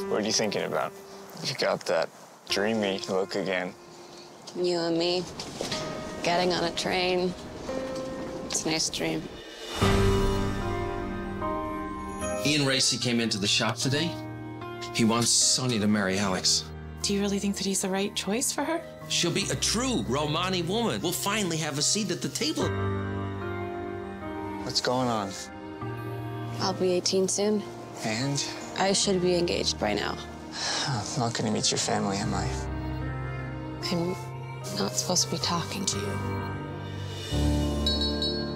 What are you thinking about? You got that dreamy look again. You and me, getting on a train. It's a nice dream. Ian Racy came into the shop today. He wants Sonny to marry Alex. Do you really think that he's the right choice for her? She'll be a true Romani woman. We'll finally have a seat at the table. What's going on? I'll be 18 soon. And? I should be engaged by now. I'm not gonna meet your family, am I? I'm not supposed to be talking to you.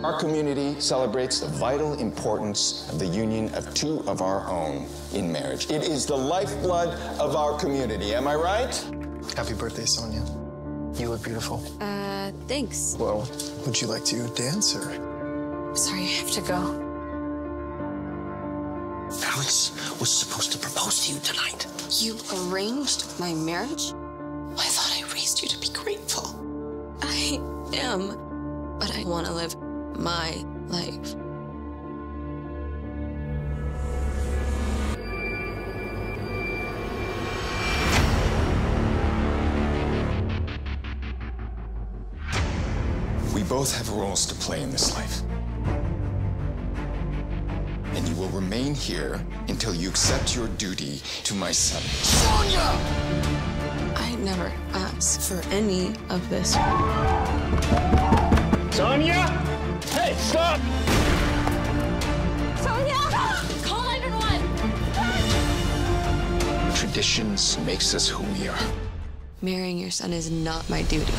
Our community celebrates the vital importance of the union of two of our own in marriage. It is the lifeblood of our community. Am I right? Happy birthday, Sonya. You look beautiful. Uh, thanks. Well, would you like to dance or? Sorry, I have to go. Was supposed to propose to you tonight. You arranged my marriage? I thought I raised you to be grateful. I am, but I want to live my life. We both have roles to play in this life. And you will remain here until you accept your duty to my son. Sonya! I never asked for any of this. Sonya! Hey, stop! Sonya! Call 911! Traditions makes us who we are. Marrying your son is not my duty.